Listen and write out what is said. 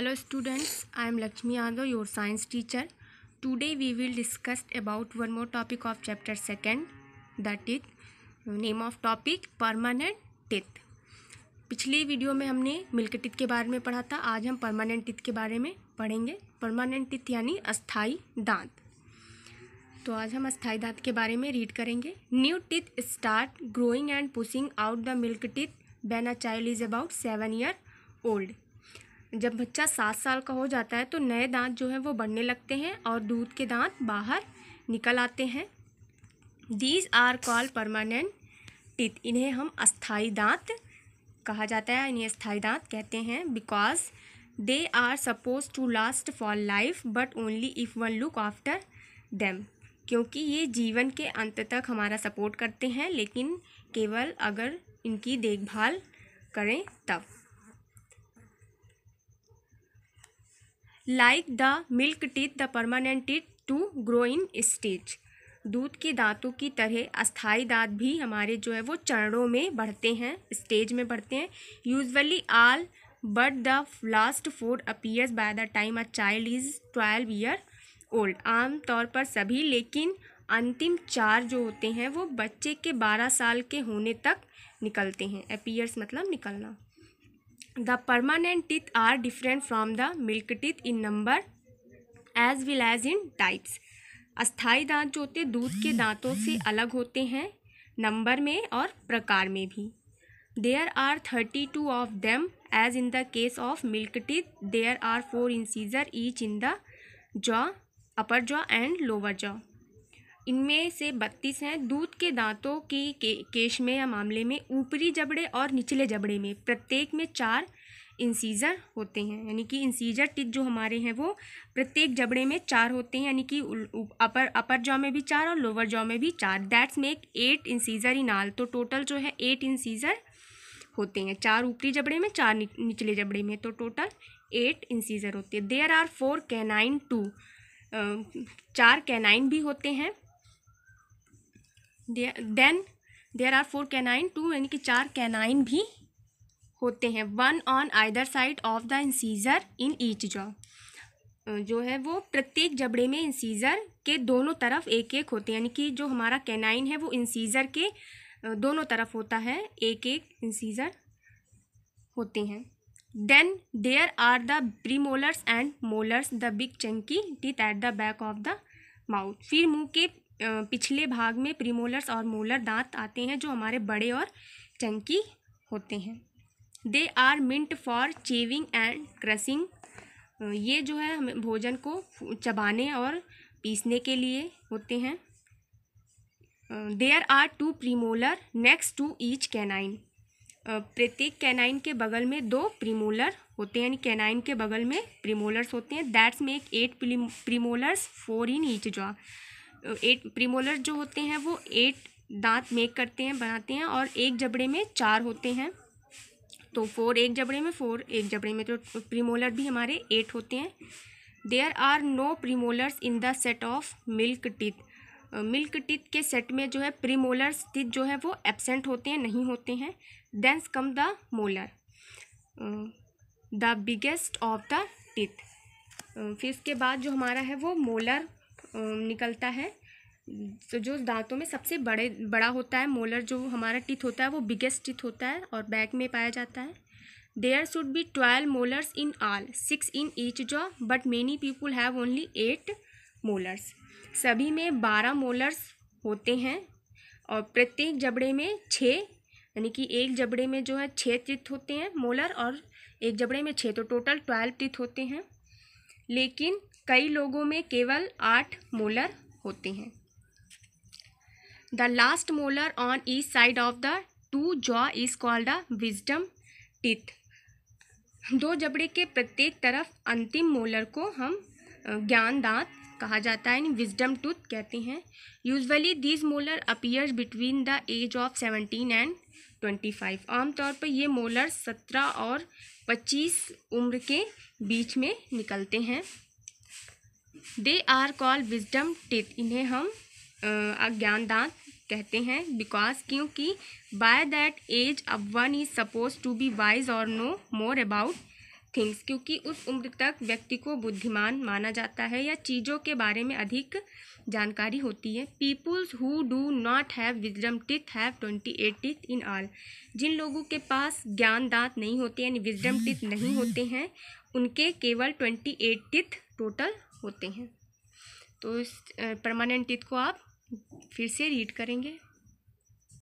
Hello students I am Lakshmi Yadav your science teacher today we will discussed about one more topic of chapter second that is name of topic permanent teeth पिछली video में हमने milk teeth के बारे में पढ़ा था। आज हम परमानेंट टिथ के बारे में पढ़ेंगे। परमानेंट टिथ यानी अस्थाई दांत। तो आज हम अस्थाई दांत के बारे में रीड करेंगे। New teeth start growing and pushing out the milk teeth when a child is about seven year old जब बच्चा सात साल का हो जाता है तो नए दांत जो है वो बढ़ने लगते हैं और दूध के दांत बाहर निकल आते हैं। These are call permanent teeth इन्हें हम अस्थाई दांत कहा जाता है, इन्हें अस्थाई दांत कहते हैं because they are suppose to last for life but only if one look after them क्योंकि ये जीवन के अंत तक हमारा सपोर्ट करते हैं, लेकिन केवल अगर इनकी देखभाल करें तब। Like the milk teeth the permanent teeth to grow in stage दूध के दांतों की तरह अस्थाई दांत भी हमारे जो है वो चरणों में बढ़ते हैं स्टेज में बढ़ते हैं। Usually all but the last four appears by the time a child is twelve year old आम तौर पर सभी, लेकिन अंतिम चार जो होते हैं वो बच्चे के बारह साल के होने तक निकलते हैं। अपीयर्स मतलब निकलना। The permanent teeth are different from the milk teeth in number as well as in types अस्थाई दांत जो होते दूध के दांतों से अलग होते हैं नंबर में और प्रकार में भी। There are thirty two of them as in the case of milk teeth there are four incisor each in the jaw upper jaw and lower jaw इनमें से बत्तीस हैं। दूध के दांतों की के, केश में या मामले में ऊपरी जबड़े और निचले जबड़े में प्रत्येक में चार इंसीजर होते हैं। यानी कि इंसीजर टिथ जो हमारे हैं वो प्रत्येक जबड़े में चार होते हैं। यानी कि अपर अपर जॉ में भी चार और लोअर जॉ में भी चार। That's make eight incisor in all तो टोटल जो है एट इंसीजर होते हैं। चार ऊपरी जबड़े में चार निचले जबड़े में। तो टोटल एट इंसीजर होते हैं। There are four canine too चार कैनाइन भी होते हैं। Then there are four canine too यानी कि चार कैनाइन भी होते हैं। One on either side of the incisor in each jaw जो है वो प्रत्येक जबड़े में इंसीजर के दोनों तरफ़ एक एक होते हैं। यानी कि जो हमारा कैनाइन है वो इंसीजर के दोनों तरफ़ होता है। एक एक इंसीजर होते हैं। Then there are the premolars and molars the big chunky teeth at the back of the mouth फिर मुँह के पिछले भाग में प्रीमोलर्स और मोलर दांत आते हैं जो हमारे बड़े और चंकी होते हैं। They are meant for chewing and crushing ये जो है हमें भोजन को चबाने और पीसने के लिए होते हैं। There are two premolar next to each canine प्रत्येक कैनाइन के बगल में दो प्रीमोलर होते हैं, यानी कैनाइन के बगल में प्रीमोलर्स होते हैं। That's make eight premolars four in each jaw eight premolar जो होते हैं, वो एट दांत मेक करते हैं, बनाते हैं और एक जबड़े में चार होते हैं। तो फोर एक जबड़े में फोर एक जबड़े में तो प्रीमोलर भी हमारे एट होते हैं। There are no premolars in the set of milk teeth milk teeth के सेट में जो है प्रीमोलर्स टीथ जो है, वो एबसेंट होते हैं, नहीं होते हैं। Then come the molar the biggest of the teeth फिर इसके बाद जो हमारा है, वो मोलर निकलता है। तो जो दांतों में सबसे बड़े, बड़ा होता है मोलर, जो हमारा टीथ होता है, वो बिगेस्ट टीथ होता है और बैक में पाया जाता है। There should be twelve molars in all six in each jaw but many people have only eight molars सभी में बारह मोलर्स होते हैं और प्रत्येक जबड़े में छः यानी कि एक जबड़े में जो है छः टीथ होते हैं मोलर और एक जबड़े में छः तो टोटल ट्वेल्व टीथ होते हैं। लेकिन कई लोगों में केवल आठ मोलर होते हैं। The last molar on each side of the two jaw is called the wisdom teeth दो जबड़े के प्रत्येक तरफ़ अंतिम मोलर को हम ज्ञान दांत कहा जाता है विजडम टूथ कहते हैं। Usually this molar appears between the age of seventeen and twenty five आमतौर पर ये मोलर सत्रह और पच्चीस उम्र के बीच में निकलते हैं। They are call wisdom teeth इन्हें हम अज्ञान दांत कहते हैं बिकॉज़ क्योंकि बाय दैट एज अब one is suppose to be wise और नो मोर अबाउट थिंग्स क्योंकि उस उम्र तक व्यक्ति को बुद्धिमान माना जाता है या चीज़ों के बारे में अधिक जानकारी होती है। Peoples who do not have wisdom teeth have twenty eight teeth in all जिन लोगों के पास ज्ञान दांत नहीं होते, यानी विजडम टिथ नहीं होते हैं, उनके केवल ट्वेंटी एट टिथ टोटल होते हैं। तो इस परमानेंट टिथ को आप फिर से रीड करेंगे।